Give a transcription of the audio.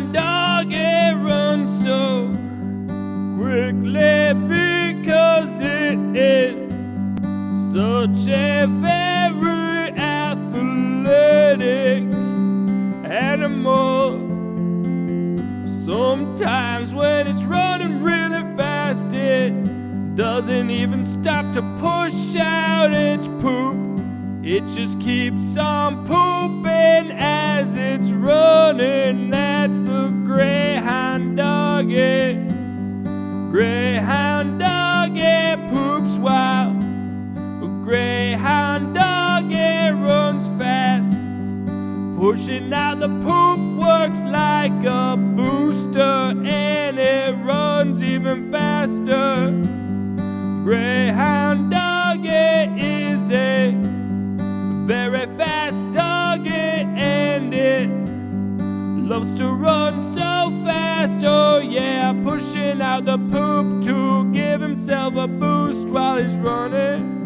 Greyhound dog, it runs so quickly because it is such a very athletic animal. Sometimes when it's running really fast, it doesn't even stop to push out its poop. It just keeps on pooping Pushing out the poop works like a booster and it runs even faster. Greyhound doggy is a very fast doggy and it loves to run so fast. Oh, yeah, pushing out the poop to give himself a boost while he's running.